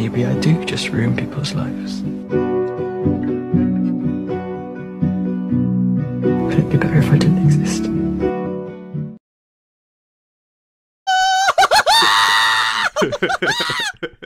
Maybe I do just ruin people's lives. Would it be better if I didn't exist?